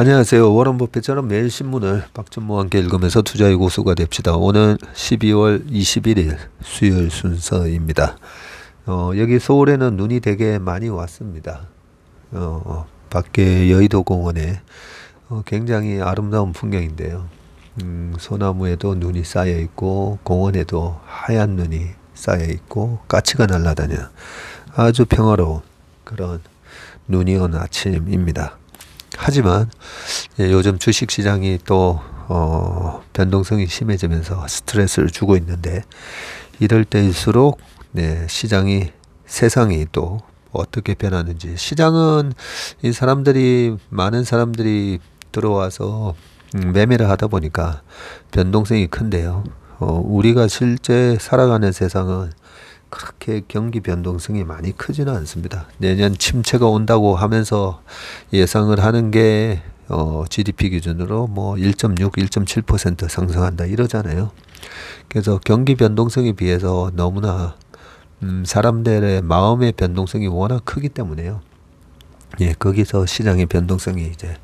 안녕하세요. 워런 버핏처럼 매일 신문을 박준모와 함께 읽으면서 투자의 고수가 됩시다. 오늘 12월 21일 수요일 순서입니다. 어, 여기 서울에는 눈이 되게 많이 왔습니다. 어, 밖에 여의도 공원에 어, 굉장히 아름다운 풍경인데요. 음, 소나무에도 눈이 쌓여 있고 공원에도 하얀 눈이 쌓여 있고 까치가 날아다니는 아주 평화로운 그런 눈이 오는 아침입니다. 하지만 예, 요즘 주식 시장이 또 어, 변동성이 심해지면서 스트레스를 주고 있는데 이럴 때일수록 네, 시장이 세상이 또 어떻게 변하는지 시장은 이 사람들이 많은 사람들이 들어와서 음, 매매를 하다 보니까 변동성이 큰데요. 어, 우리가 실제 살아가는 세상은 그렇게 경기 변동성이 많이 크지는 않습니다. 내년 침체가 온다고 하면서 예상을 하는 게 어, GDP 기준으로 뭐 1.6, 1.7% 상승한다 이러잖아요. 그래서 경기 변동성에 비해서 너무나 음, 사람들의 마음의 변동성이 워낙 크기 때문에요. 예, 거기서 시장의 변동성이 이제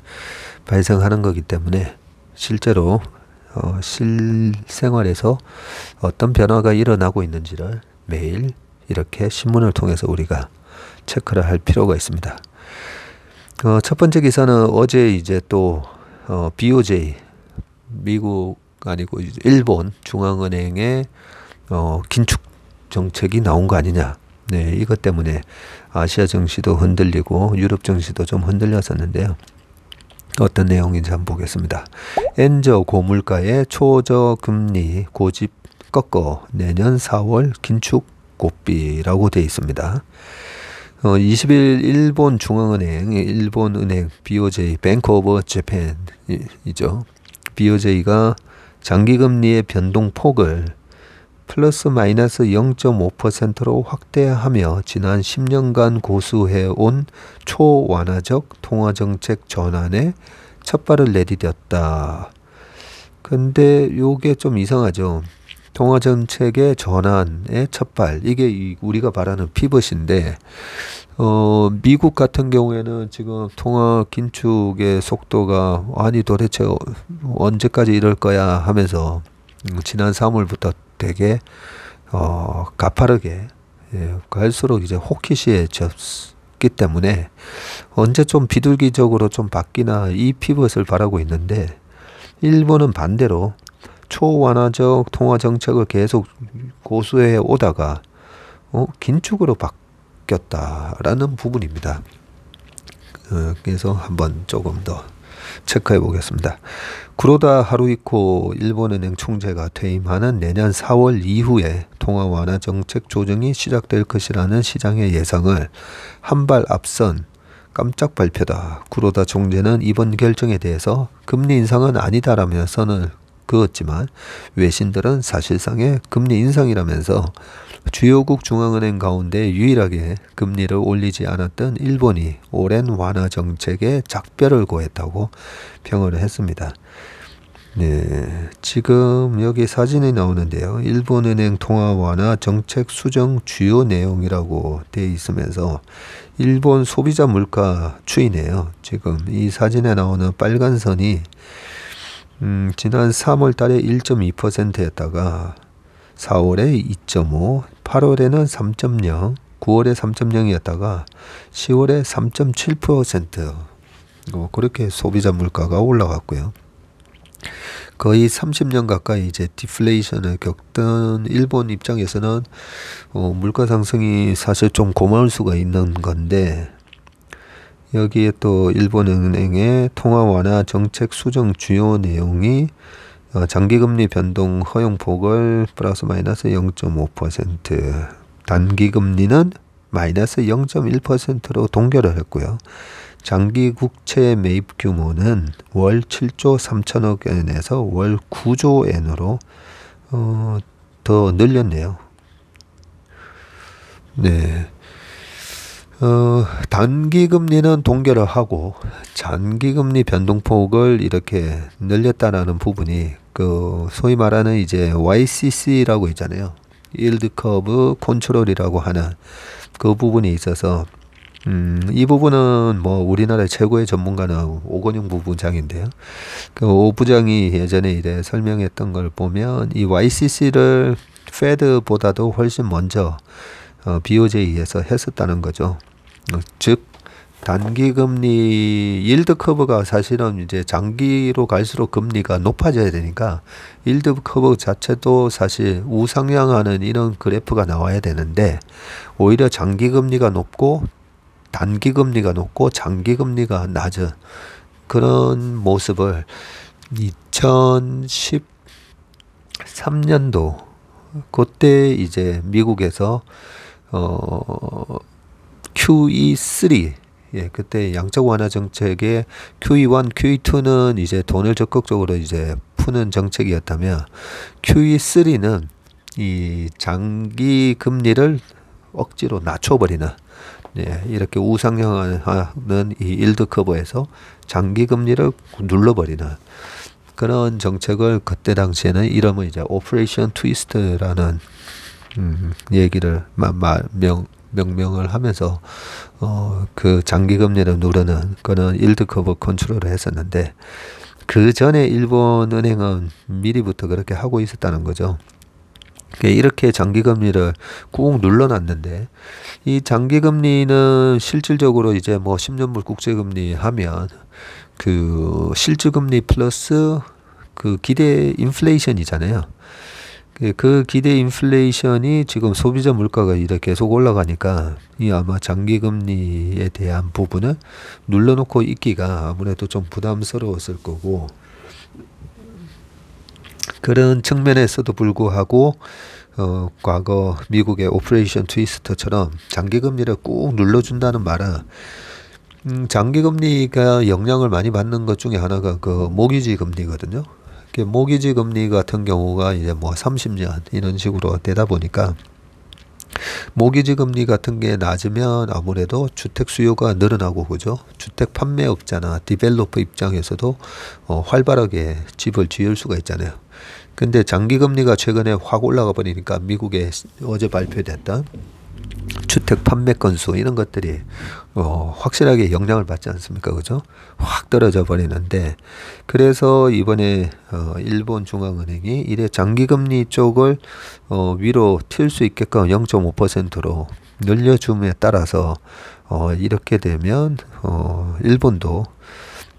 발생하는 거기 때문에 실제로 어, 실생활에서 어떤 변화가 일어나고 있는지를 매일 이렇게 신문을 통해서 우리가 체크를 할 필요가 있습니다. 어, 첫 번째 기사는 어제 이제 또 어, BOJ 미국 아니고 일본 중앙은행의 어, 긴축 정책이 나온 거 아니냐. 네, 이것 때문에 아시아 증시도 흔들리고 유럽 증시도 좀 흔들렸었는데요. 어떤 내용인지 한번 보겠습니다. 엔저 고물가의 초저 금리 고집 꺾어 내년 4월 긴축 고비라고 되어 있습니다. 어, 20일 일본 중앙은행, 일본 은행 BOJ, Bank of Japan이죠. BOJ가 장기금리의 변동폭을 플러스 마이너스 0.5%로 확대하며 지난 10년간 고수해온 초완화적 통화정책 전환에 첫 발을 내디뎠다. 근데 요게 좀 이상하죠. 통화 정책의 전환의 첫발. 이게 우리가 말하는 피벗인데 어 미국 같은 경우에는 지금 통화 긴축의 속도가 아니 도대체 언제까지 이럴 거야 하면서 지난 3월부터 되게 어 가파르게 예, 갈수록 이제 호기시해졌기 때문에 언제 좀 비둘기적으로 좀 바뀌나 이 피벗을 바라고 있는데 일본은 반대로 초완화적 통화 정책을 계속 고수해 오다가 어, 긴축으로 바뀌었다라는 부분입니다. 어, 그래서 한번 조금 더 체크해 보겠습니다. 구로다 하루이코 일본은행 총재가 퇴임하는 내년 4월 이후에 통화 완화 정책 조정이 시작될 것이라는 시장의 예상을 한 발 앞선 깜짝 발표다. 구로다 총재는 이번 결정에 대해서 금리 인상은 아니다라며 선을 그었지만 외신들은 사실상의 금리 인상이라면서 주요국 중앙은행 가운데 유일하게 금리를 올리지 않았던 일본이 오랜 완화 정책에 작별을 고했다고 평을 했습니다. 네, 지금 여기 사진이 나오는데요. 일본은행 통화 완화 정책 수정 주요 내용이라고 되어 있으면서 일본 소비자 물가 추이네요. 지금 이 사진에 나오는 빨간 선이 음, 지난 3월 달에 1.2%였다가 4월에 2.5, 8월에는 3.0, 9월에 3.0이었다가 10월에 3.7% 어, 그렇게 소비자 물가가 올라갔고요. 거의 30년 가까이 이제 디플레이션을 겪던 일본 입장에서는 어, 물가 상승이 사실 좀 고마울 수가 있는 건데 여기에 또 일본은행의 통화 완화 정책 수정 주요 내용이 어, 장기금리 변동 허용 폭을 플러스 마이너스 0.5% 단기금리는 마이너스 0.1%로 동결을 했고요. 장기 국채 매입 규모는 월 7조 3천억 엔에서 월 9조 엔으로 어, 더 늘렸네요. 네. 어, 단기 금리는 동결을 하고 장기 금리 변동폭을 이렇게 늘렸다라는 부분이 그 소위 말하는 이제 YCC라고 있잖아요. yield curve control이라고 하는 그 부분이 있어서 음, 이 부분은 뭐 우리나라의 최고의 전문가는 오건영 부부장인데요. 그 오 부장이 예전에 이래 설명했던 걸 보면 이 YCC를 Fed보다도 훨씬 먼저 어, BOJ에서 했었다는 거죠. 어, 즉 단기 금리 yield curve가 사실은 이제 장기로 갈수록 금리가 높아져야 되니까 yield curve 자체도 사실 우상향하는 이런 그래프가 나와야 되는데 오히려 장기 금리가 높고 단기 금리가 높고 장기 금리가 낮은 그런 모습을 2013년도 그때 이제 미국에서 어 QE3 예, 그때 양적 완화 정책의 QE1, QE2는 이제 돈을 적극적으로 이제 푸는 정책이었다면 QE3는 이 장기 금리를 억지로 낮춰버리는 예, 이렇게 우상향하는 이 yield curve에서 장기 금리를 눌러버리는 그런 정책을 그때 당시에는 이름을 이제 Operation Twist라는 음, 얘기를 마, 마, 명, 명명을 하면서 어, 그 장기 금리를 누르는 그런 yield curve control을 했었는데 그 전에 일본 은행은 미리부터 그렇게 하고 있었다는 거죠. 이렇게 장기 금리를 꾹 눌러놨는데 이 장기 금리는 실질적으로 이제 뭐 10년물 국제 금리 하면 그 실질 금리 플러스 그 기대 인플레이션이잖아요. 그, 그 기대 인플레이션이 지금 소비자 물가가 이렇게 계속 올라가니까 이 아마 장기 금리에 대한 부분을 눌러놓고 있기가 아무래도 좀 부담스러웠을 거고 그런 측면에서도 불구하고 어, 과거 미국의 Operation Twist처럼 장기 금리를 꾹 눌러준다는 말은 음, 장기 금리가 영향을 많이 받는 것 중에 하나가 그 모기지 금리거든요. 모기지 금리 같은 경우가 이제 뭐 30년 이런 식으로 되다 보니까 모기지 금리 같은 게 낮으면 아무래도 주택 수요가 늘어나고 그죠? 주택 판매업자나 developer 입장에서도 어, 활발하게 집을 지을 수가 있잖아요. 근데 장기 금리가 최근에 확 올라가 버리니까 미국에 어제 발표됐던 주택 판매 건수 이런 것들이 어, 확실하게 영향을 받지 않습니까? 그죠? 확 떨어져 버리는데 그래서 이번에 어, 일본 중앙은행이 이래 장기 금리 쪽을 어, 위로 튈 수 있게끔 0.5%로 늘려줌에 따라서 어, 이렇게 되면 어, 일본도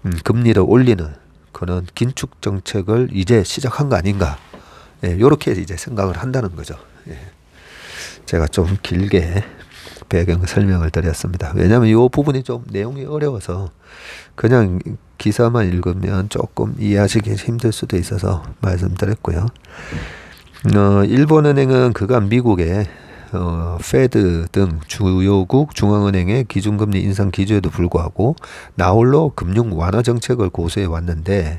음, 금리를 올리는 그런 긴축 정책을 이제 시작한 거 아닌가? 예, 요렇게 이제 생각을 한다는 거죠. 예. 제가 좀 길게 배경 설명을 드렸습니다. 왜냐하면 이 부분이 좀 내용이 어려워서 그냥 기사만 읽으면 조금 이해하시기 힘들 수도 있어서 말씀드렸고요. 어, 일본은행은 그간 미국의 어, Fed 등 주요국 중앙은행의 기준금리 인상 기조에도 불구하고 나홀로 금융 완화 정책을 고수해 왔는데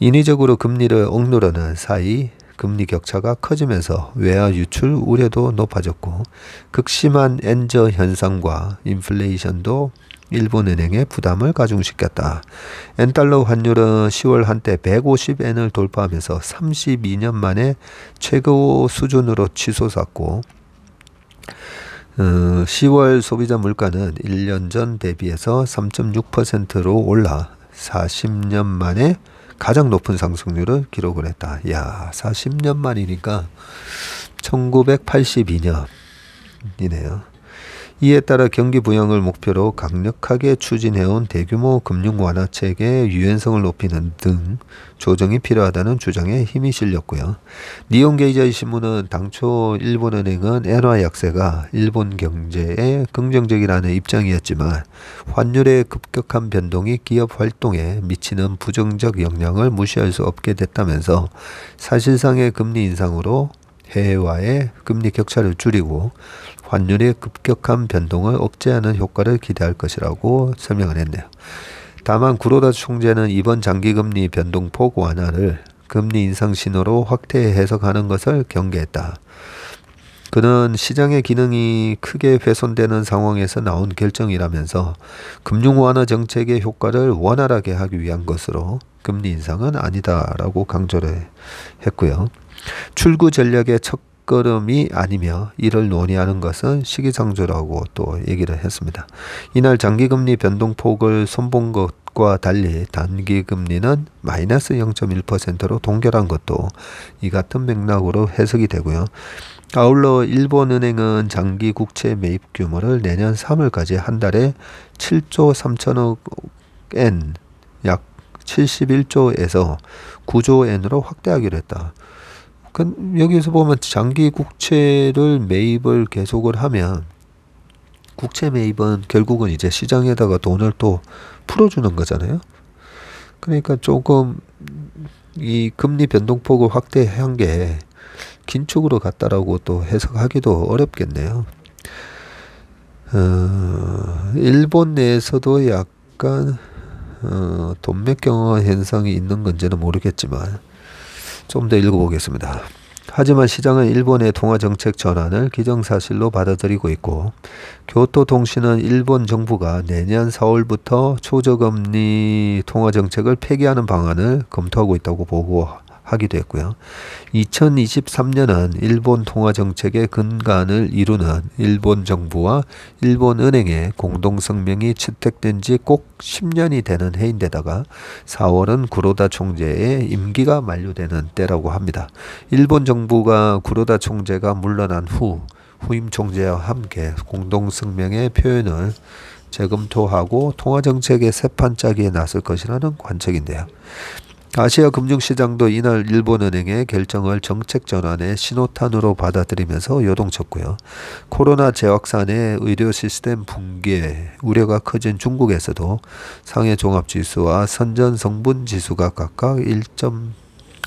인위적으로 금리를 억누르는 사이 금리 격차가 커지면서 외화 유출 우려도 높아졌고 극심한 엔저 현상과 인플레이션도 일본은행의 부담을 가중시켰다. 엔달러 환율은 10월 한때 150엔을 돌파하면서 32년 만에 최고 수준으로 치솟았고 어, 10월 소비자 물가는 1년 전 대비해서 3.6%로 올라 40년 만에 가장 높은 상승률을 기록을 했다. 야, 40년 만이니까 1982년이네요. 이에 따라 경기 부양을 목표로 강력하게 추진해온 대규모 금융 완화책의 유연성을 높이는 등 조정이 필요하다는 주장에 힘이 실렸고요. 니온 게이자이 신문은 당초 일본은행은 엔화 약세가 일본 경제에 긍정적이라는 입장이었지만 환율의 급격한 변동이 기업 활동에 미치는 부정적 영향을 무시할 수 없게 됐다면서 사실상의 금리 인상으로 해외와의 금리 격차를 줄이고 환율의 급격한 변동을 억제하는 효과를 기대할 것이라고 설명을 했네요. 다만 구로다 총재는 이번 장기금리 변동폭 완화를 금리 인상 신호로 확대 해석하는 것을 경계했다. 그는 시장의 기능이 크게 훼손되는 상황에서 나온 결정이라면서 금융 완화 정책의 효과를 원활하게 하기 위한 것으로 금리 인상은 아니다라고 강조를 했고요. 출구 전략의 첫 첫걸음이 아니며 이를 논의하는 것은 시기상조라고 또 얘기를 했습니다. 이날 장기금리 변동폭을 손본 것과 달리 단기금리는 마이너스 0.1%로 동결한 것도 이 같은 맥락으로 해석이 되고요. 아울러 일본은행은 장기 국채 매입 규모를 내년 3월까지 한 달에 7조 3천억 엔, 약 71조에서 9조 엔으로 확대하기로 했다. 그 여기서 보면 장기 국채를 매입을 계속을 하면 국채 매입은 결국은 이제 시장에다가 돈을 또 풀어주는 거잖아요. 그러니까 조금 이 금리 변동폭을 확대한 게 긴축으로 갔다라고 또 해석하기도 어렵겠네요. 어, 일본 내에서도 약간 어, 돈맥경화 현상이 있는 건지는 모르겠지만 좀 더 읽어보겠습니다. 하지만 시장은 일본의 통화 정책 전환을 기정사실로 받아들이고 있고 교토통신은 일본 정부가 내년 4월부터 초저금리 통화 정책을 폐기하는 방안을 검토하고 있다고 보고 하기도 했고요. 2023년은 일본 통화 정책의 근간을 이루는 일본 정부와 일본 은행의 공동 성명이 채택된 지 꼭 10년이 되는 해인데다가 4월은 구로다 총재의 임기가 만료되는 때라고 합니다. 일본 정부가 구로다 총재가 물러난 후 후임 총재와 함께 공동 성명의 표현을 재검토하고 통화 정책의 새 판 짜기에 나설 것이라는 관측인데요. 아시아 금융시장도 이날 일본은행의 결정을 정책 전환의 신호탄으로 받아들이면서 요동쳤고요. 코로나 재확산의 의료 시스템 붕괴 우려가 커진 중국에서도 상해 종합지수와 선전 성분 지수가 각각 1.07에서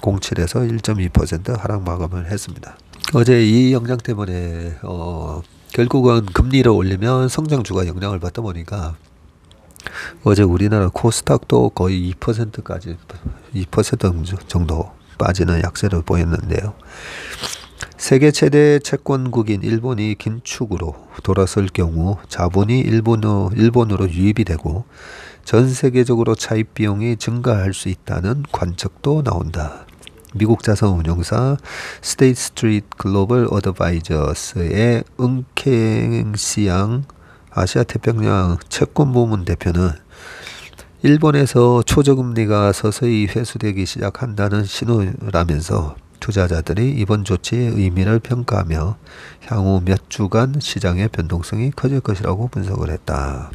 1.2% 하락 마감을 했습니다. 어제 이 영향 때문에 어, 결국은 금리를 올리면 성장주가 영향을 받다 보니까 어제 우리나라 코스닥도 거의 2%까지 2% 정도 빠지는 약세를 보였는데요. 세계 최대 채권국인 일본이 긴축으로 돌아설 경우 자본이 일본으로, 일본으로 유입이 되고 전 세계적으로 차입 비용이 증가할 수 있다는 관측도 나온다. 미국 자산 운용사 스테이트 스트리트 글로벌 어드바이저스의 응캥시양 아시아 태평양 채권 부문 대표는 일본에서 초저금리가 서서히 회수되기 시작한다는 신호라면서 투자자들이 이번 조치의 의미를 평가하며 향후 몇 주간 시장의 변동성이 커질 것이라고 분석을 했다.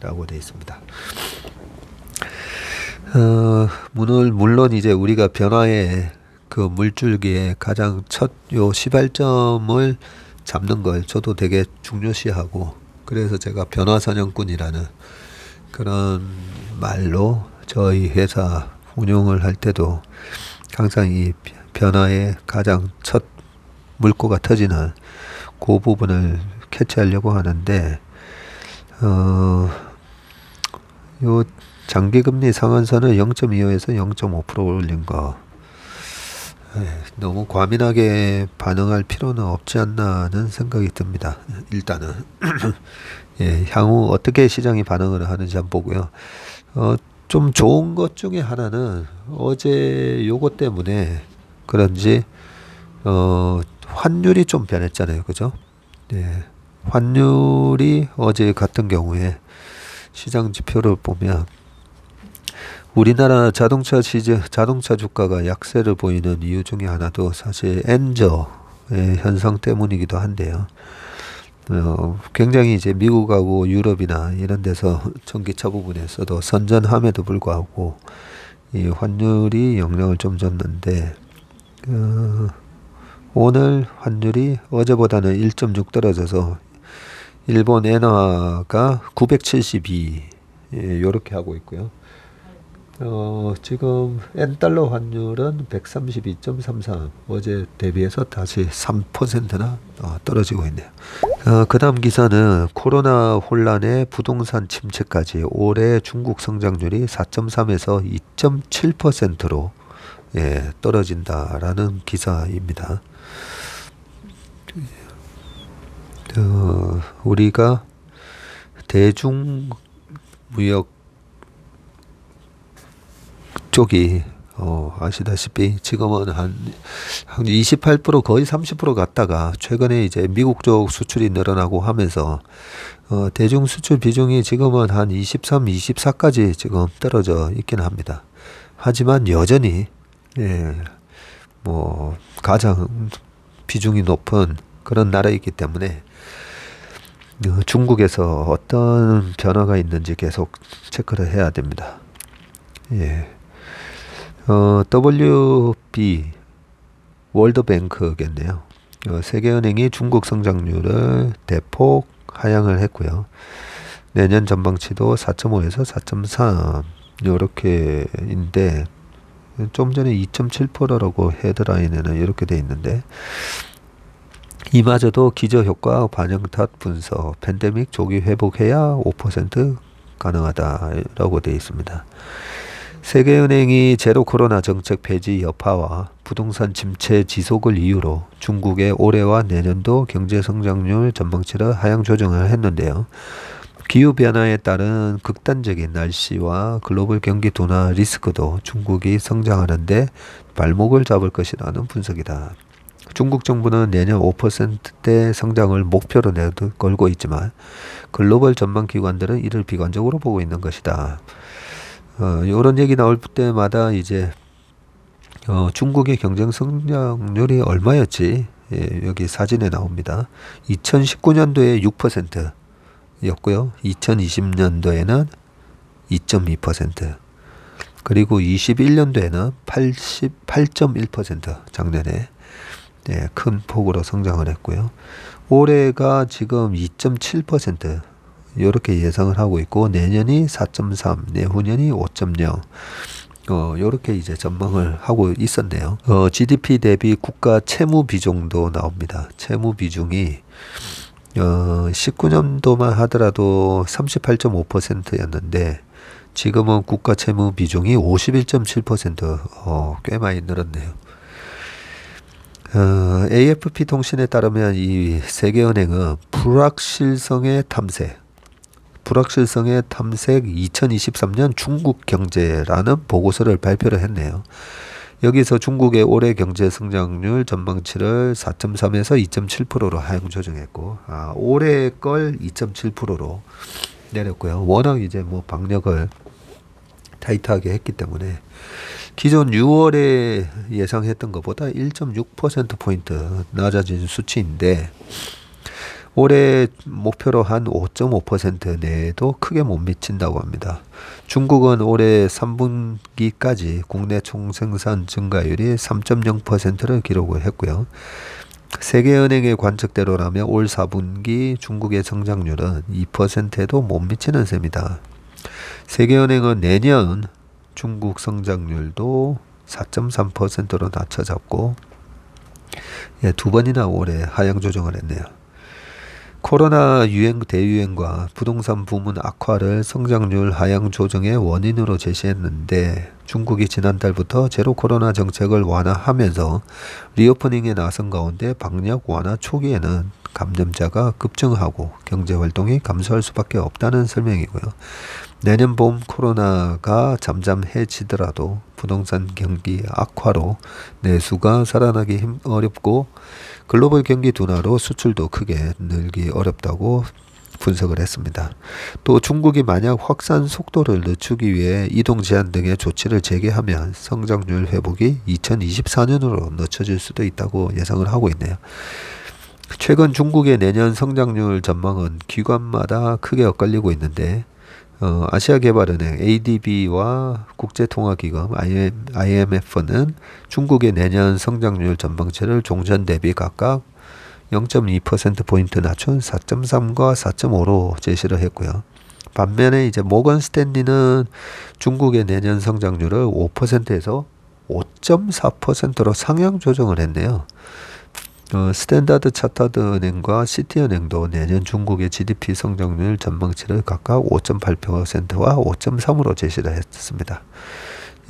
라고 되어 있습니다. 어, 물론 이제 우리가 변화의 그 물줄기에 가장 첫 요 시발점을 잡는 걸 저도 되게 중요시하고 그래서 제가 변화사냥꾼이라는 그런 말로 저희 회사 운영을 할 때도 항상 이 변화의 가장 첫 물꼬가 터지는 그 부분을 캐치하려고 하는데 어, 요 장기금리 상한선을 0.25에서 0.5% 올린 거 너무 과민하게 반응할 필요는 없지 않나는 생각이 듭니다. 일단은 예, 향후 어떻게 시장이 반응을 하는지 한번 보고요. 어, 좀 좋은 것 중에 하나는 어제 요거 때문에 그런지 어, 환율이 좀 변했잖아요. 그죠? 예. 환율이 어제 같은 경우에 시장 지표를 보면 우리나라 자동차 시즈 자동차 주가가 약세를 보이는 이유 중에 하나도 사실 엔저의 현상 때문이기도 한데요. 어, 굉장히 이제 미국하고 유럽이나 이런 데서 전기차 부분에서도 선전함에도 불구하고 이 환율이 영향을 좀 줬는데 어, 오늘 환율이 어제보다는 1.6 떨어져서 일본 엔화가 972 예, 요렇게 하고 있고요. 어, 지금 엔달러 환율은 132.33 어제 대비해서 다시 3%나 어, 떨어지고 있네요. 어, 그 다음 기사는 코로나 혼란의 부동산 침체까지 올해 중국 성장률이 4.3에서 2.7%로 예, 떨어진다라는 기사입니다. 어, 우리가 대중 무역 쪽이 어, 아시다시피 지금은 한, 한 28% 거의 30% 갔다가 최근에 이제 미국 쪽 수출이 늘어나고 하면서 어, 대중 수출 비중이 지금은 한 23, 24까지 지금 떨어져 있긴 합니다. 하지만 여전히 예, 뭐 가장 비중이 높은 그런 나라이기 때문에 어, 중국에서 어떤 변화가 있는지 계속 체크를 해야 됩니다. 예. 어, WB 월드뱅크겠네요. 어, 세계은행이 중국 성장률을 대폭 하향을 했고요. 내년 전망치도 4.5에서 4.3 이렇게인데 좀 전에 2.7%라고 헤드라인에는 이렇게 돼 있는데 이마저도 기저효과 반영 탓 분석 팬데믹 조기 회복해야 5% 가능하다라고 되어 있습니다. 세계은행이 제로 코로나 정책 폐지 여파와 부동산 침체 지속을 이유로 중국의 올해와 내년도 경제 성장률 전망치를 하향 조정을 했는데요. 기후 변화에 따른 극단적인 날씨와 글로벌 경기 둔화 리스크도 중국이 성장하는데 발목을 잡을 것이라는 분석이다. 중국 정부는 내년 5%대 성장을 목표로 내걸고 있지만 글로벌 전망 기관들은 이를 비관적으로 보고 있는 것이다. 어, 이런 얘기 나올 때마다 이제 어, 중국의 경쟁 성장률이 얼마였지? 예, 여기 사진에 나옵니다. 2019년도에 6%였고요. 2020년도에는 2.2%. 그리고 21년도에는 88.1% 작년에 예, 큰 폭으로 성장을 했고요. 올해가 지금 2.7% 이렇게 예상을 하고 있고 내년이 4.3, 내후년이 5.0. 어, 요렇게 이제 전망을 하고 있었네요. 어, GDP 대비 국가 채무 비중도 나옵니다. 채무 비중이 어, 19년도만 하더라도 38.5%였는데 지금은 국가 채무 비중이 51.7% 어, 꽤 많이 늘었네요. 어, AFP 통신에 따르면 이 세계은행은 불확실성의 탐색, 불확실성의 탐색 2023년 중국 경제라는 보고서를 발표를 했네요. 여기서 중국의 올해 경제 성장률 전망치를 4.3에서 2.7%로 하향 조정했고, 아, 올해 걸 2.7%로 내렸고요. 워낙 이제 뭐 방역을 타이트하게 했기 때문에 기존 6월에 예상했던 것보다 1.6%포인트 낮아진 수치인데, 올해 목표로 한 5.5% 내에도 크게 못 미친다고 합니다. 중국은 올해 3분기까지 국내 총생산 증가율이 3.0%를 기록을 했고요. 세계은행의 관측대로라면 올 4분기 중국의 성장률은 2%에도 못 미치는 셈이다. 세계은행은 내년 중국 성장률도 4.3%로 낮춰졌고 예, 두 번이나 올해 하향 조정을 했네요. 코로나 유행 대유행과 부동산 부문 악화를 성장률 하향 조정의 원인으로 제시했는데 중국이 지난달부터 제로 코로나 정책을 완화하면서 리오프닝에 나선 가운데 방역 완화 초기에는 감염자가 급증하고 경제 활동이 감소할 수밖에 없다는 설명이고요. 내년 봄 코로나가 잠잠해지더라도 부동산 경기 악화로 내수가 살아나기 힘 어렵고 글로벌 경기 둔화로 수출도 크게 늘기 어렵다고 분석을 했습니다. 또 중국이 만약 확산 속도를 늦추기 위해 이동 제한 등의 조치를 재개하면 성장률 회복이 2024년으로 늦춰질 수도 있다고 예상을 하고 있네요. 최근 중국의 내년 성장률 전망은 기관마다 크게 엇갈리고 있는데 어, 아시아개발은행 ADB와 국제통화기금 IMF는 중국의 내년 성장률 전망치를 종전 대비 각각 0.2%포인트 낮춘 4.3과 4.5로 제시를 했고요. 반면에 이제 모건 스탠리는 중국의 내년 성장률을 5%에서 5.4%로 상향 조정을 했네요. 어, 스탠다드 차타드 은행과 시티은행도 내년 중국의 GDP 성장률 전망치를 각각 5.8%와 5.3으로 제시를 했습니다.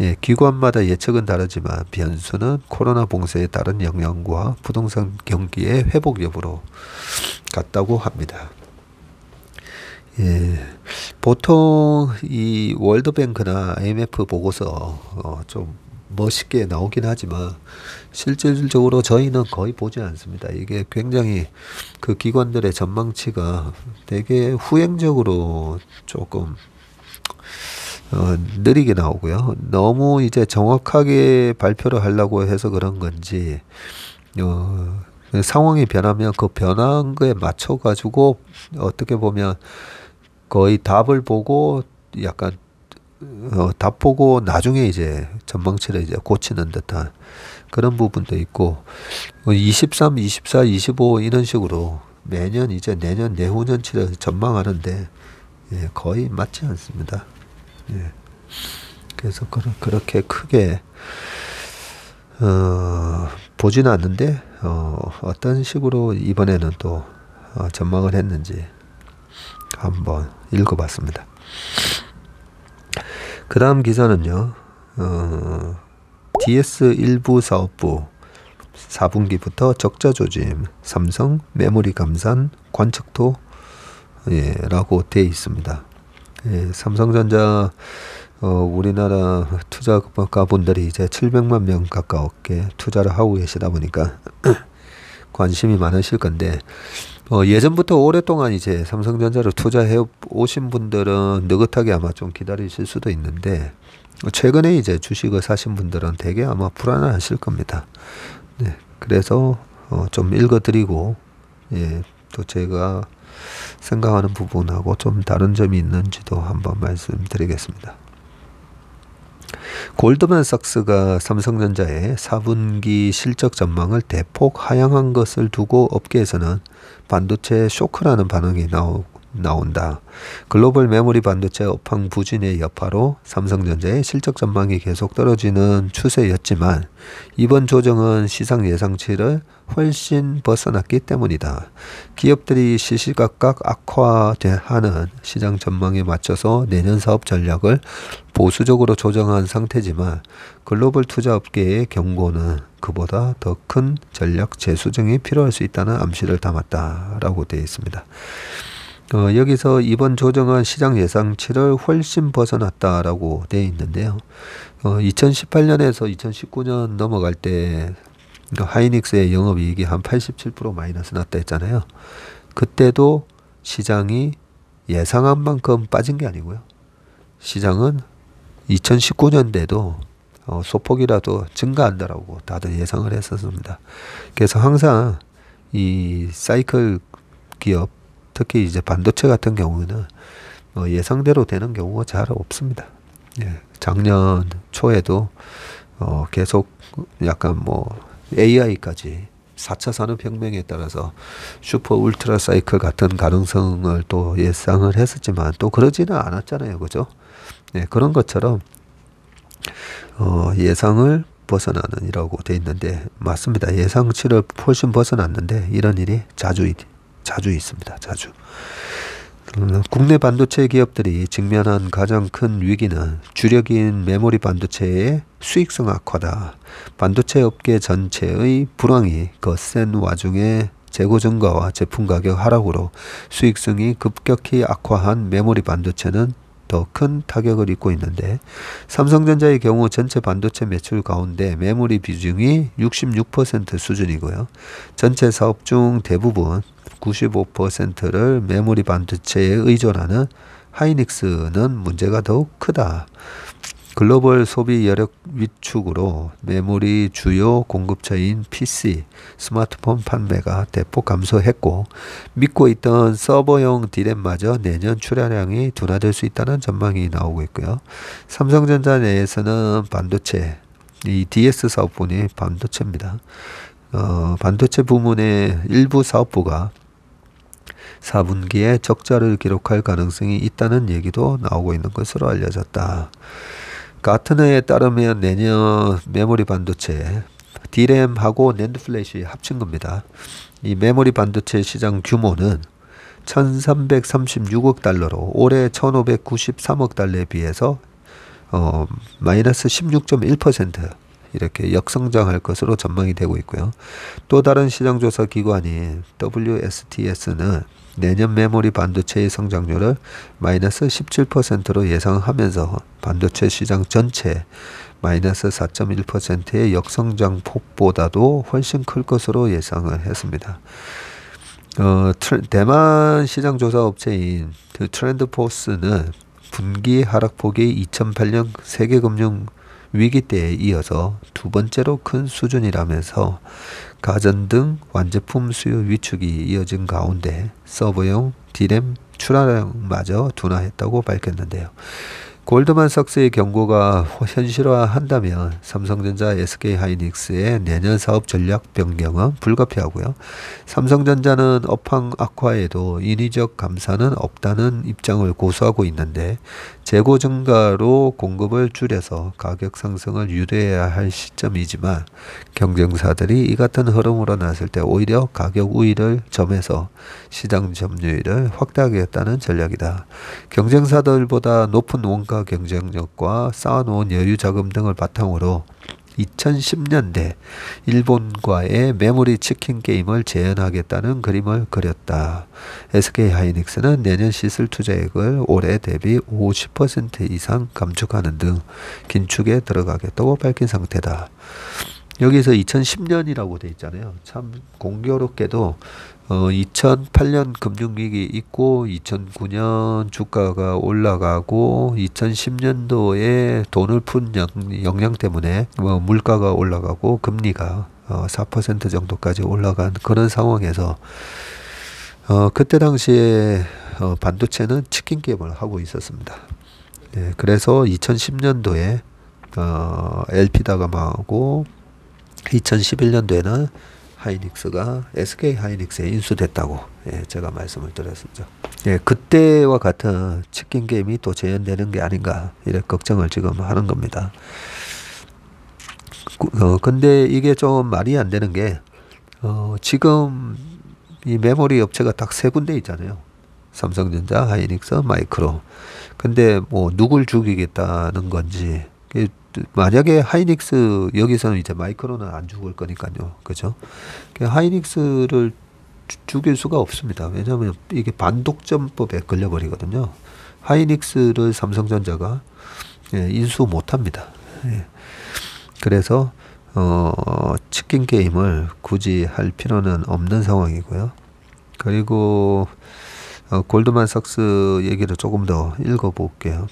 예, 기관마다 예측은 다르지만 변수는 코로나 봉쇄에 따른 영향과 부동산 경기의 회복 여부로 같다고 합니다. 예, 보통 이 월드뱅크나 IMF 보고서 어, 좀 멋있게 나오긴 하지만 실질적으로 저희는 거의 보지 않습니다. 이게 굉장히 그 기관들의 전망치가 되게 후행적으로 조금 어, 느리게 나오고요. 너무 이제 정확하게 발표를 하려고 해서 그런 건지 어, 상황이 변하면 그 변한 거에 맞춰 가지고 어떻게 보면 거의 답을 보고 약간 어, 답 보고 나중에 이제 전망치를 이제 고치는 듯한 그런 부분도 있고 23, 24, 25 이런 식으로 매년 이제 내년 내후년치를 전망하는데 예, 거의 맞지 않습니다. 예. 그래서 그렇게 크게 어, 보지는 않는데 어, 어떤 식으로 이번에는 또 어, 전망을 했는지 한번 읽어봤습니다. 그 다음 기사는요, 어, DS 일부 사업부 4분기부터 적자 조짐, 삼성 메모리 감산 관측도 예, 라고 되어 있습니다. 예, 삼성전자 어, 우리나라 투자가분들이 이제 700만 명 가까웠게 투자를 하고 계시다 보니까 관심이 많으실 건데 어, 예전부터 오랫동안 이제 삼성전자를 투자해 오신 분들은 느긋하게 아마 좀 기다리실 수도 있는데 최근에 이제 주식을 사신 분들은 되게 아마 불안하실 겁니다. 네, 그래서 어, 좀 읽어드리고 예, 또 제가 생각하는 부분하고 좀 다른 점이 있는지도 한번 말씀드리겠습니다. 골드만삭스가 삼성전자의 4분기 실적 전망을 대폭 하향한 것을 두고 업계에서는 반도체 쇼크라는 반응이 나오, 나온다. 글로벌 메모리 반도체 업황 부진의 여파로 삼성전자의 실적 전망이 계속 떨어지는 추세였지만 이번 조정은 시장 예상치를 훨씬 벗어났기 때문이다. 기업들이 시시각각 악화하는 시장 전망에 맞춰서 내년 사업 전략을 보수적으로 조정한 상태지만 글로벌 투자 업계의 경고는 그보다 더 큰 전략 재수정이 필요할 수 있다는 암시를 담았다라고 되어 있습니다. 어, 여기서 이번 조정은 시장 예상치를 훨씬 벗어났다라고 되어 있는데요. 어, 2018년에서 2019년 넘어갈 때 그러니까 하이닉스의 영업이익이 한 87% 마이너스 났다 했잖아요. 그때도 시장이 예상한 만큼 빠진 게 아니고요. 시장은 2019년대도 어, 소폭이라도 증가한다라고 다들 예상을 했었습니다. 그래서 항상 이 사이클 기업 특히 이제 반도체 같은 경우는 어, 예상대로 되는 경우가 잘 없습니다. 예, 작년 초에도 어, 계속 약간 뭐 AI까지 4차 산업혁명에 따라서 슈퍼 울트라 사이클 같은 가능성을 또 예상을 했었지만 또 그러지는 않았잖아요. 그죠? 네, 그런 것처럼 어, 예상을 벗어나는 이라고 돼 있는데 맞습니다. 예상치를 훨씬 벗어났는데 이런 일이 자주 자주 있습니다. 자주. 음, 국내 반도체 기업들이 직면한 가장 큰 위기는 주력인 메모리 반도체의 수익성 악화다. 반도체 업계 전체의 불황이 거센 와중에 재고 증가와 제품 가격 하락으로 수익성이 급격히 악화한 메모리 반도체는 더 큰 타격을 입고 있는데 삼성전자의 경우 전체 반도체 매출 가운데 메모리 비중이 66% 수준이고요. 전체 사업 중 대부분 95%를 메모리 반도체에 의존하는 하이닉스는 문제가 더욱 크다. 글로벌 소비 여력 위축으로 메모리 주요 공급처인 PC, 스마트폰 판매가 대폭 감소했고 믿고 있던 서버용 디램마저 내년 출하량이 둔화될 수 있다는 전망이 나오고 있고요. 삼성전자 내에서는 반도체, 이 DS 사업부문이 반도체입니다. 어, 반도체 부문의 일부 사업부가 4분기에 적자를 기록할 가능성이 있다는 얘기도 나오고 있는 것으로 알려졌다. 가트너에 따르면 내년 메모리 반도체 DRAM하고 NAND flash 합친 겁니다. 이 메모리 반도체 시장 규모는 1336억 달러로 올해 1593억 달러에 비해서 어, 마이너스 16.1% 이렇게 역성장할 것으로 전망이 되고 있고요. 또 다른 시장조사 기관인 WSTS는 내년 메모리 반도체의 성장률을 마이너스 17%로 예상하면서 반도체 시장 전체 마이너스 4.1%의 역성장 폭보다도 훨씬 클 것으로 예상을 했습니다. 어, 대만 시장 조사 업체인 그 트렌드 포스는 분기 하락폭이 2008년 세계 금융 위기 때에 이어서 두 번째로 큰 수준이라면서 가전 등 완제품 수요 위축이 이어진 가운데 서버용 디램 출하량마저 둔화했다고 밝혔는데요. 골드만삭스의 경고가 현실화한다면 삼성전자, SK하이닉스의 내년 사업 전략 변경은 불가피하고요. 삼성전자는 업황 악화에도 인위적 감사는 없다는 입장을 고수하고 있는데 재고 증가로 공급을 줄여서 가격 상승을 유도해야 할 시점이지만 경쟁사들이 이 같은 흐름으로 나설 때 오히려 가격 우위를 점해서 시장 점유율을 확대하겠다는 전략이다. 경쟁사들보다 높은 원가 경쟁력과 쌓아놓은 여유 자금 등을 바탕으로 2010년대 일본과의 메모리 치킨 게임을 재현하겠다는 그림을 그렸다. SK 하이닉스는 내년 시슬 투자액을 올해 대비 50% 이상 감축하는 등 긴축에 들어가겠다고 밝힌 상태다. 여기서 2010년이라고 돼 있잖아요. 참 공교롭게도 어, 2008년 금융위기 있고 2009년 주가가 올라가고 2010년도에 돈을 푼 영향 때문에 뭐 물가가 올라가고 금리가 어, 4% 정도까지 올라간 그런 상황에서 어, 그때 당시에 어, 반도체는 치킨 게임을 하고 있었습니다. 네, 그래서 2010년도에 어, 다가마하고 2011년도에는 하이닉스가 SK 하이닉스에 인수됐다고 예, 제가 말씀을 드렸습니다. 예, 그때와 같은 치킨 게임이 또 재현되는 게 아닌가 이래 걱정을 지금 하는 겁니다. 어, 근데 이게 좀 말이 안 되는 게 어, 지금 이 메모리 업체가 딱 세 군데 있잖아요. 삼성전자, 하이닉스, 마이크로. 근데 뭐 누굴 죽이겠다는 건지 만약에 하이닉스 여기서는 이제 마이크로는 안 죽을 거니까요. 그죠? 하이닉스를 죽일 수가 없습니다. 왜냐하면 이게 반독점법에 걸려버리거든요. 하이닉스를 삼성전자가 예, 인수 못합니다. 예. 그래서 어, 치킨 게임을 굳이 할 필요는 없는 상황이고요. 그리고 어, 골드만삭스 얘기를 조금 더 읽어볼게요.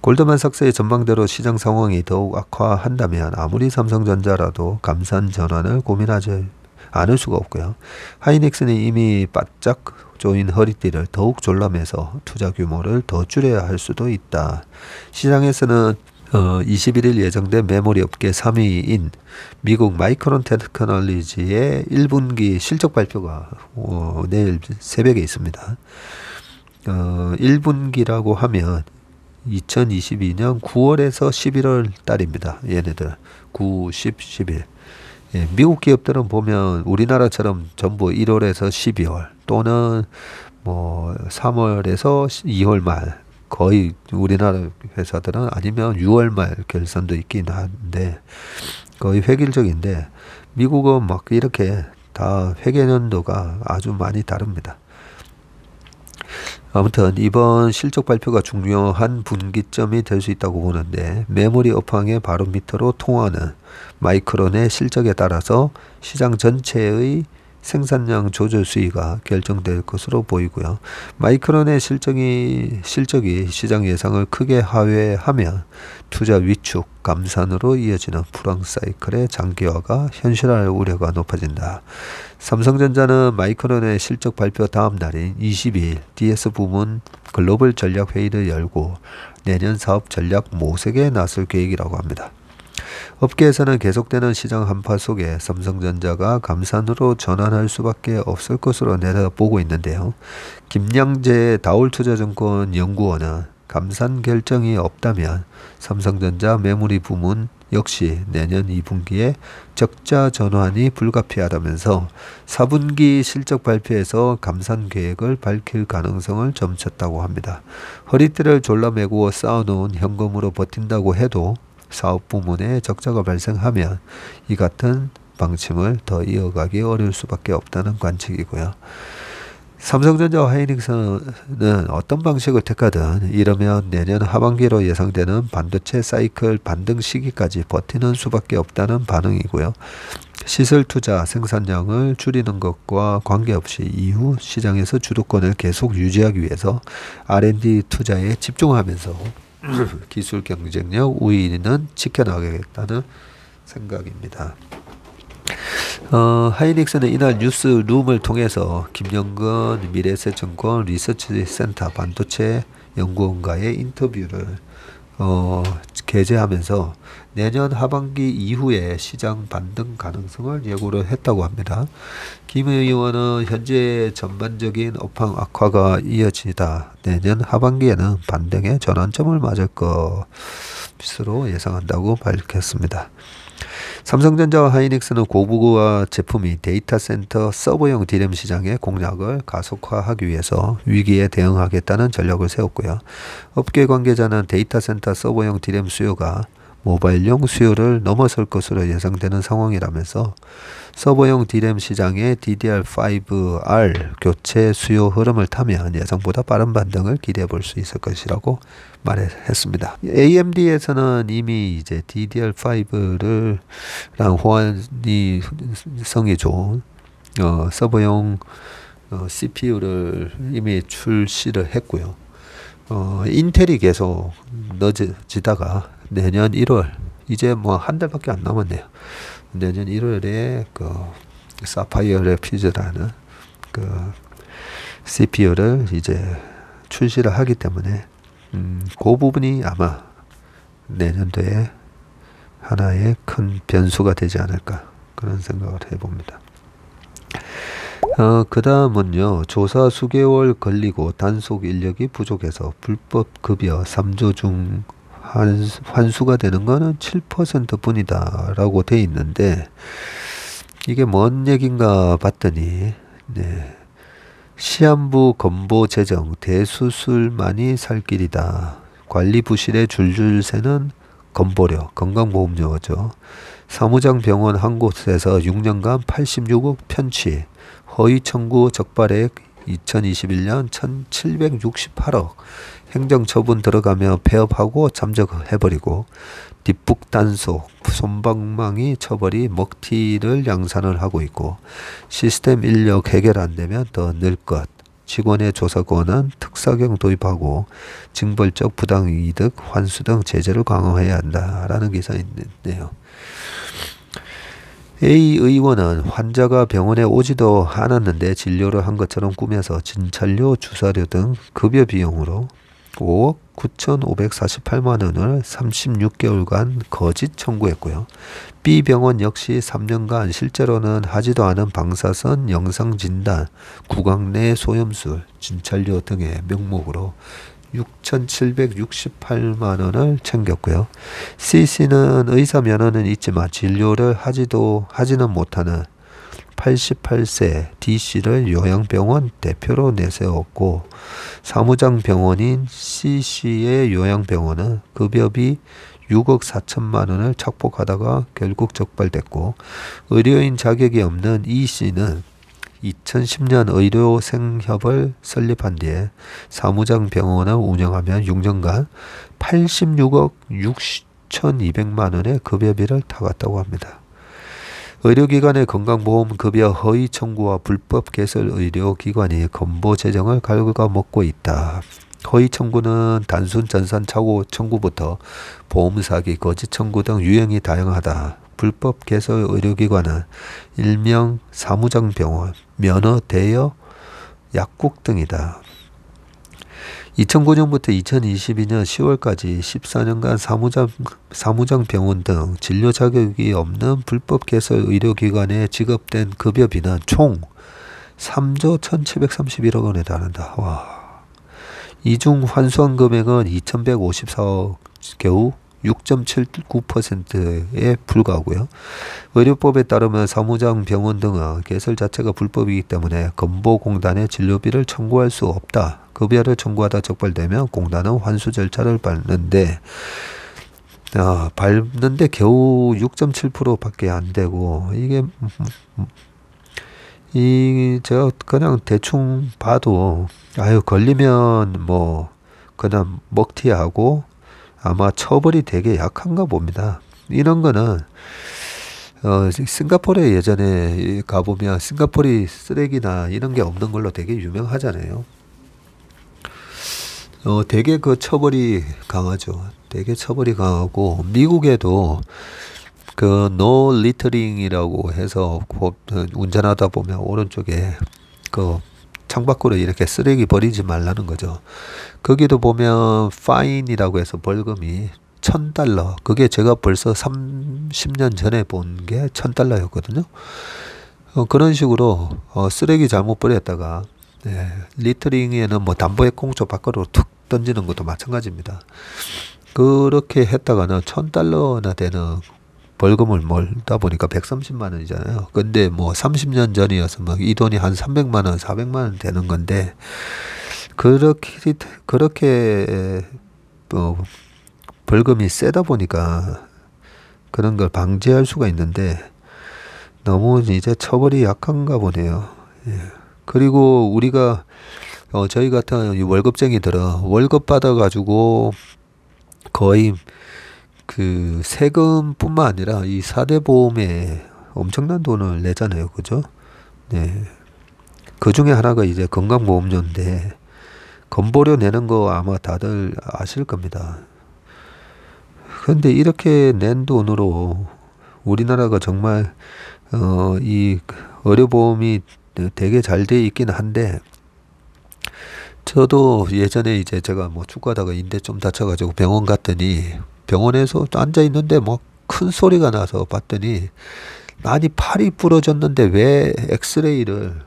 골드만 삭스의 전망대로 시장 상황이 더욱 악화한다면 아무리 삼성전자라도 감산 전환을 고민하지 않을 수가 없고요. 하이닉스는 이미 바짝 조인 허리띠를 더욱 졸라매서 투자 규모를 더 줄여야 할 수도 있다. 시장에서는 어, 21일 예정된 메모리 업계 3위인 미국 마이크론 테크놀리지의 1분기 실적 발표가 어, 내일 새벽에 있습니다. 어, 1분기라고 하면 2022년 9월에서 11월 달입니다. 얘네들 9, 10, 11. 예, 미국 기업들은 보면 우리나라처럼 전부 1월에서 12월 또는 뭐 3월에서 2월 말 거의 우리나라 회사들은 아니면 6월 말 결산도 있긴 한데 거의 획일적인데 미국은 막 이렇게 다 회계연도가 아주 많이 다릅니다. 아무튼 이번 실적 발표가 중요한 분기점이 될 수 있다고 보는데 메모리 업황의 바로 밑으로 통하는 마이크론의 실적에 따라서 시장 전체의 생산량 조절 수위가 결정될 것으로 보이고요. 마이크론의 실적이 실적이 시장 예상을 크게 하회하면 투자 위축 감산으로 이어지는 불황 사이클의 장기화가 현실화할 우려가 높아진다. 삼성전자는 마이크론의 실적 발표 다음 날인 22일 DS 부문 글로벌 전략 회의를 열고 내년 사업 전략 모색에 나설 계획이라고 합니다. 업계에서는 계속되는 시장 한파 속에 삼성전자가 감산으로 전환할 수밖에 없을 것으로 내다보고 있는데요. 김양재 다올투자증권 연구원은 감산 결정이 없다면 삼성전자 메모리 부문 역시 내년 2분기에 적자 전환이 불가피하다면서 4분기 실적 발표에서 감산 계획을 밝힐 가능성을 점쳤다고 합니다. 허리띠를 졸라 매고 쌓아놓은 현금으로 버틴다고 해도 사업 부문에 적자가 발생하면 이 같은 방침을 더 이어가기 어려울 수밖에 없다는 관측이고요. 삼성전자와 하이닉스는 어떤 방식을 택하든 이러면 내년 하반기로 예상되는 반도체 사이클 반등 시기까지 버티는 수밖에 없다는 반응이고요. 시설 투자 생산량을 줄이는 것과 관계없이 이후 시장에서 주도권을 계속 유지하기 위해서 R&D 투자에 집중하면서 기술 경쟁력 우위는 지켜나가겠다는 생각입니다. 어, 하이닉스는 이날 뉴스 룸을 통해서 김영건 미래에셋증권 리서치센터 반도체 연구원과의 인터뷰를 어, 게재하면서 내년 하반기 이후에 시장 반등 가능성을 예고를 했다고 합니다. 김 위원은 현재 전반적인 업황 악화가 이어지다 내년 하반기에는 반등의 전환점을 맞을 것으로 예상한다고 밝혔습니다. 삼성전자와 하이닉스는 고부가 제품인 데이터 센터 서버용 디램 시장의 공략을 가속화하기 위해서 위기에 대응하겠다는 전략을 세웠고요. 업계 관계자는 데이터 센터 서버용 디램 수요가 모바일용 수요를 넘어설 것으로 예상되는 상황이라면서 서버용 디램 시장의 DDR5R 교체 수요 흐름을 타면 예상보다 빠른 반등을 기대해 볼 수 있을 것이라고 말했습니다. AMD에서는 이미 이제 DDR5를 랑 호환이 성이 좋은 어, 서버용 어, CPU를 이미 출시를 했고요. 어, 인텔이 계속 늦어지다가 내년 1월 이제 뭐 한 달밖에 안 남았네요. 내년 1월에 그 사파이어 레피즈라는 그 CPU를 이제 출시를 하기 때문에 음, 그 부분이 아마 내년도에 하나의 큰 변수가 되지 않을까 그런 생각을 해봅니다. 어, 그 다음은요, 조사 수개월 걸리고 단속 인력이 부족해서 불법 급여 3조 중 환수, 가 되는 거는 7% 뿐이다 라고 돼 있는데 이게 뭔 얘긴가 봤더니 네. 시한부 건보 재정 대수술만이 살 길이다. 관리 부실에 줄줄 새는 건보료 건강보험료죠. 사무장 병원 한 곳에서 6년간 86억 편취 허위 청구 적발액 2021년 1768억 행정처분 들어가며 폐업하고 잠적해버리고 뒷북 단속, 손방망이 처벌이 먹튀를 양산을 하고 있고 시스템 인력 해결 안 되면 더 늘 것. 직원의 조사 권한 특사경 도입하고 징벌적 부당이득 환수 등 제재를 강화해야 한다라는 기사인데요. A 의원은 환자가 병원에 오지도 않았는데 진료를 한 것처럼 꾸며서 진찰료, 주사료 등 급여 비용으로 5억 9,548만 원을 36개월간 거짓 청구했고요. B 병원 역시 3년간 실제로는 하지도 않은 방사선 영상 진단, 구강 내 소염술, 진찰료 등의 명목으로 6,768만 원을 챙겼고요. C씨는 의사 면허는 있지만 진료를 하지도 하지는 못하는 88세 D씨를 요양병원 대표로 내세웠고 사무장 병원인 C씨의 요양병원은 급여비 6억 4천만 원을 착복하다가 결국 적발됐고 의료인 자격이 없는 E씨는 2010년 의료생협을 설립한 뒤에 사무장 병원을 운영하며 6년간 86억 6,200만 원의 급여비를 타갔다고 합니다. 의료기관의 건강보험급여 허위 청구와 불법 개설 의료기관이 건보 재정을 갉아먹고 있다. 허위 청구는 단순 전산 착오 청구부터 보험 사기, 거짓 청구 등 유형이 다양하다. 불법 개설 의료기관은 일명 사무장 병원, 면허 대여, 약국 등이다. 2009년부터 2022년 10월까지 14년간 사무장, 사무장 병원 등 진료 자격이 없는 불법 개설 의료기관에 지급된 급여비는 총 3조 1731억 원에 달한다. 와. 이중 환수한 금액은 2154억 겨우 6.79%에 불과하고요. 의료법에 따르면 사무장 병원 등은 개설 자체가 불법이기 때문에 건보공단에 진료비를 청구할 수 없다. 급여를 청구하다 적발되면 공단은 환수 절차를 밟는데 아, 밟는데 겨우 6.7%밖에 안 되고 이게 이, 저, 그냥 대충 봐도, 아유, 걸리면 뭐, 그냥 먹튀하고 아마 처벌이 되게 약한가 봅니다. 이런 거는, 어, 싱가포르에 예전에 가보면 싱가포르 쓰레기나 이런 게 없는 걸로 되게 유명하잖아요. 어, 되게 그 처벌이 강하죠. 되게 처벌이 강하고, 미국에도 그 no littering이라고 해서 운전하다 보면 오른쪽에 그 창밖으로 이렇게 쓰레기 버리지 말라는 거죠. 거기도 보면 fine이라고 해서 벌금이 천 달러. 그게 제가 벌써 30년 전에 본 게 천 달러였거든요. 어, 그런 식으로 어, 쓰레기 잘못 버렸다가 네, littering에는 뭐 담배꽁초 밖으로 툭 던지는 것도 마찬가지입니다. 그렇게 했다가는 천 달러나 되는 벌금을 몰다 보니까 130만 원이잖아요. 근데 뭐 30년 전이었으면 이 돈이 한 300만 원, 400만 원 되는 건데 그렇게 그렇게 뭐 벌금이 세다 보니까 그런 걸 방지할 수가 있는데 너무 이제 처벌이 약한가 보네요. 예. 그리고 우리가 어 저희 같은 월급쟁이들은 월급 받아 가지고 거의 그 세금뿐만 아니라 이 사대 보험에 엄청난 돈을 내잖아요. 그죠? 네. 그 중에 하나가 이제 건강보험료인데 건보료 내는 거 아마 다들 아실 겁니다. 그런데 이렇게 낸 돈으로 우리나라가 정말 어, 이 의료보험이 되게 잘 돼 있긴 한데 저도 예전에 이제 제가 뭐 축구하다가 인대 좀 다쳐가지고 병원 갔더니 병원에서 앉아 있는데 뭐큰 소리가 나서 봤더니 많이 팔이 부러졌는데 왜 엑스레이를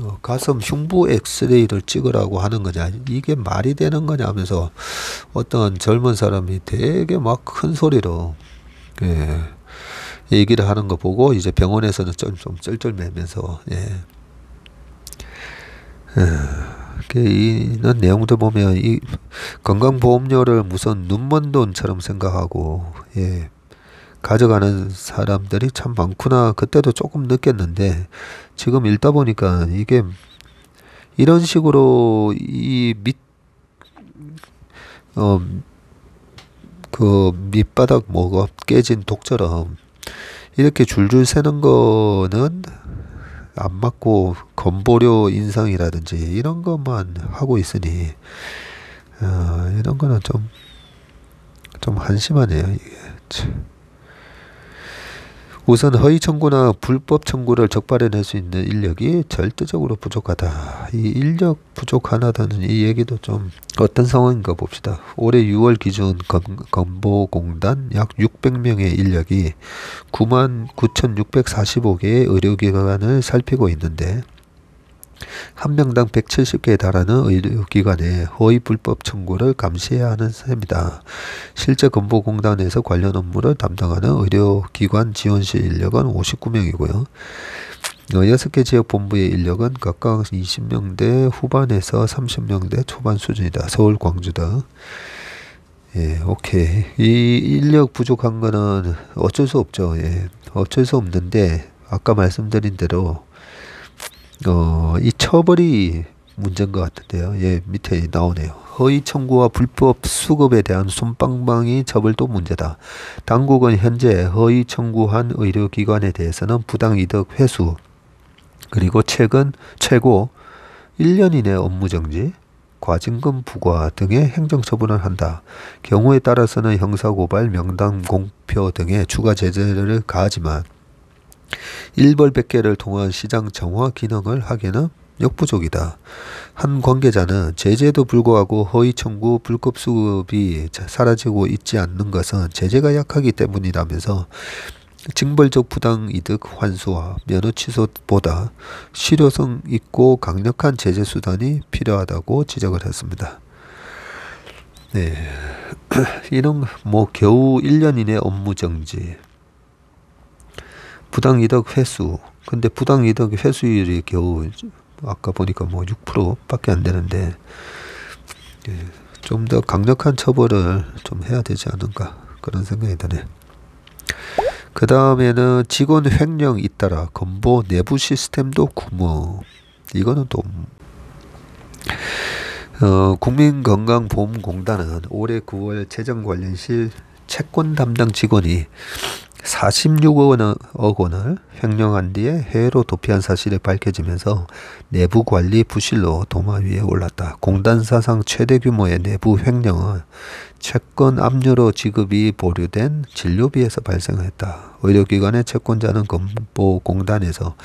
어, 가슴 흉부 엑스레이를 찍으라고 하는 거냐 이게 말이 되는 거냐 하면서 어떤 젊은 사람이 되게 막 큰 소리로 예, 얘기를 하는 거 보고 이제 병원에서는 좀, 좀 쩔쩔매면서 예. 예. 이런 내용들 보면 이 건강보험료를 무슨 눈먼 돈처럼 생각하고 예 가져가는 사람들이 참 많구나. 그때도 조금 느꼈는데 지금 읽다 보니까 이게 이런 식으로 이밑 어 그 밑바닥 뭐가 깨진 독처럼 이렇게 줄줄 새는 거는 안 맞고 건보료 인상이라든지 이런 것만 하고 있으니 어, 이런 거는 좀 좀 한심하네요. 이게. 우선 허위 청구나 불법 청구를 적발해낼 수 있는 인력이 절대적으로 부족하다. 이 인력 부족하다는 이 얘기도 좀 어떤 상황인가 봅시다. 올해 6월 기준 건보공단 약 600명의 인력이 9만 9,645개의 의료기관을 살피고 있는데 한 명당 170개에 달하는 의료기관의 허위 불법 청구를 감시해야 하는 셈이다. 실제 건보공단에서 관련 업무를 담당하는 의료기관 지원실 인력은 59명이고요. 6개 지역 본부의 인력은 각각 20명대 후반에서 30명대 초반 수준이다. 서울, 광주 등. 예, 오케이. 이 인력 부족한 거는 어쩔 수 없죠. 예. 어쩔 수 없는데, 아까 말씀드린 대로, 어, 이 처벌이 문제인 것 같은데요. 예, 밑에 나오네요. 허위 청구와 불법 수급에 대한 솜방망이 처벌도 문제다. 당국은 현재 허위 청구한 의료기관에 대해서는 부당 이득 회수, 그리고 최근 최고 1년 이내 업무 정지, 과징금 부과 등의 행정처분을 한다. 경우에 따라서는 형사고발, 명단 공표 등의 추가 제재를 가하지만 일벌백계를 통한 시장 정화 기능을 하기는 역부족이다. 한 관계자는 제재에도 불구하고 허위 청구 불법 수급이 사라지고 있지 않는 것은 제재가 약하기 때문이라면서 징벌적 부당 이득 환수와 면허 취소보다 실효성 있고 강력한 제재 수단이 필요하다고 지적을 했습니다. 네. 이런 뭐 겨우 1년 이내 업무 정지 부당 이득 회수. 근데 부당 이득 회수율이 겨우 아까 보니까 뭐 6%밖에 안 되는데 예, 좀더 강력한 처벌을 좀 해야 되지 않은가 그런 생각이 드네. 그 다음에는 직원 횡령 잇따라 건보 내부 시스템도 구멍. 이거는 또 어, 국민건강보험공단은 올해 9월 재정 관련 실 채권 담당 직원이 46억 원을 횡령한 뒤에 해외로 도피한 사실이 밝혀지면서 내부 관리 부실로 도마 위에 올랐다. 공단 사상 최대 규모의 내부 횡령은 채권 압류로 지급이 보류된 진료비에서 발생했다. 의료기관의 채권자는 건보공단에서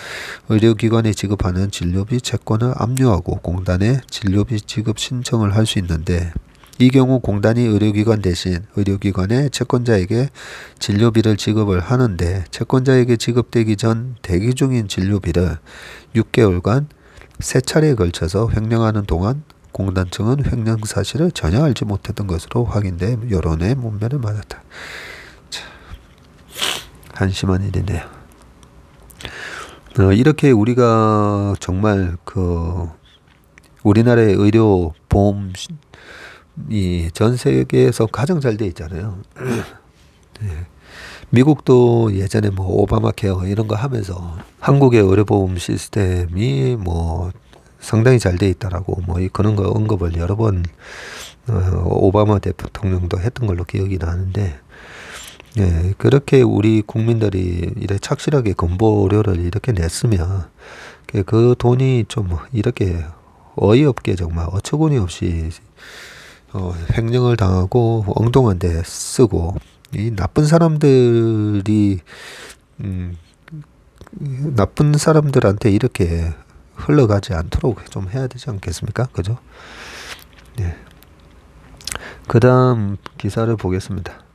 의료기관이 지급하는 진료비 채권을 압류하고 공단에 진료비 지급 신청을 할 수 있는데 이 경우 공단이 의료기관 대신 의료기관의 채권자에게 진료비를 지급을 하는데 채권자에게 지급되기 전 대기 중인 진료비를 6개월간 세 차례에 걸쳐서 횡령하는 동안 공단 측은 횡령 사실을 전혀 알지 못했던 것으로 확인돼 여론의 문매를 맞았다. 참, 한심한 일이네요. 어, 이렇게 우리가 정말 그 우리나라의 의료 보험 이 전 세계에서 가장 잘 돼 있잖아요. 네. 미국도 예전에 뭐 오바마 케어 이런 거 하면서 한국의 의료보험 시스템이 뭐 상당히 잘 돼 있다라고 뭐 그런 거 언급을 여러 번 어, 오바마 대통령도 했던 걸로 기억이 나는데 예, 그렇게 우리 국민들이 이렇게 착실하게 건보료를 이렇게 냈으면 그 돈이 좀 이렇게 어이없게 정말 어처구니 없이 어, 횡령을 당하고 엉뚱한 데 쓰고 이 나쁜 사람들이 음, 나쁜 사람들한테 이렇게 흘러가지 않도록 좀 해야 되지 않겠습니까? 그죠? 네. 그 다음 기사를 보겠습니다.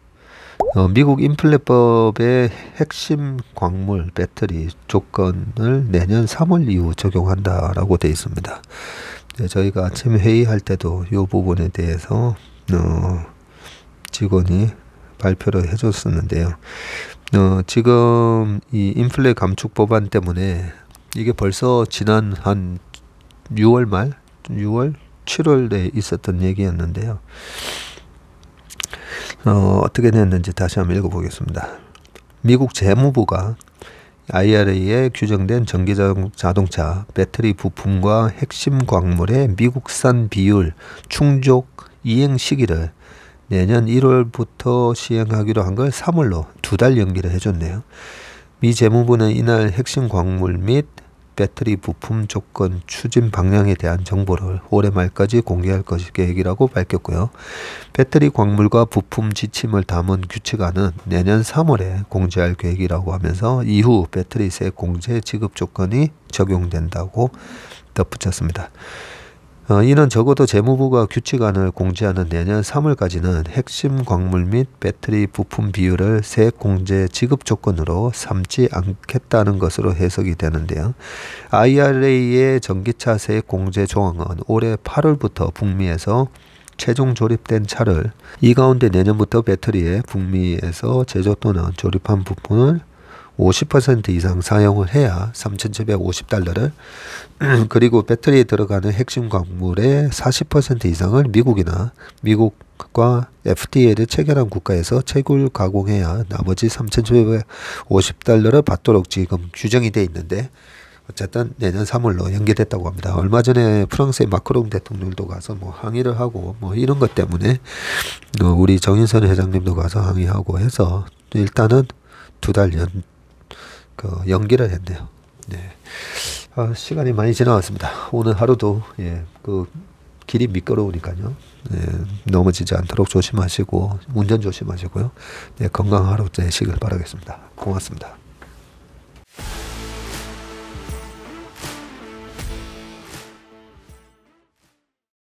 어, 미국 인플레법의 핵심 광물 배터리 조건을 내년 3월 이후 적용한다라고 되어 있습니다. 네, 저희가 아침 회의할 때도 이 부분에 대해서 어, 직원이 발표를 해줬었는데요. 어, 지금 이 인플레 감축 법안 때문에 이게 벌써 지난 한 6월 말, 6월, 7월에 있었던 얘기였는데요. 어, 어떻게 됐는지 다시 한번 읽어보겠습니다. 미국 재무부가 IRA에 규정된 전기자동차 배터리 부품과 핵심 광물의 미국산 비율 충족 이행 시기를 내년 1월부터 시행하기로 한 걸 3월로 두 달 연기를 해줬네요. 미 재무부는 이날 핵심 광물 및 배터리 부품 조건 추진 방향에 대한 정보를 올해 말까지 공개할 것이 계획이라고 밝혔고요. 배터리 광물과 부품 지침을 담은 규칙안은 내년 3월에 공지할 계획이라고 하면서 이후 배터리 세 공제 지급 조건이 적용된다고 덧붙였습니다. 어, 이는 적어도 재무부가 규칙안을 공지하는 내년 3월까지는 핵심 광물 및 배터리 부품 비율을 세액 공제 지급 조건으로 삼지 않겠다는 것으로 해석이 되는데요. IRA의 전기차 세액 공제 조항은 올해 8월부터 북미에서 최종 조립된 차를 이 가운데 내년부터 배터리에 북미에서 제조 또는 조립한 부품을 50% 이상 사용을 해야 3,750달러를 그리고 배터리에 들어가는 핵심 광물의 40% 이상을 미국이나 미국과 FTA를 체결한 국가에서 채굴 가공해야 나머지 3,750달러를 받도록 지금 규정이 돼 있는데 어쨌든 내년 3월로 연기됐다고 합니다. 얼마 전에 프랑스의 마크롱 대통령도 가서 뭐 항의를 하고 뭐 이런 것 때문에 어, 우리 정인선 회장님도 가서 항의하고 해서 일단은 두 달 연, 그 연기를 했네요. 네. 아, 시간이 많이 지나왔습니다. 오늘 하루도 예, 그 길이 미끄러우니까요. 네, 넘어지지 않도록 조심하시고 운전 조심하시고요. 네, 건강한 하루 되시길 바라겠습니다. 고맙습니다.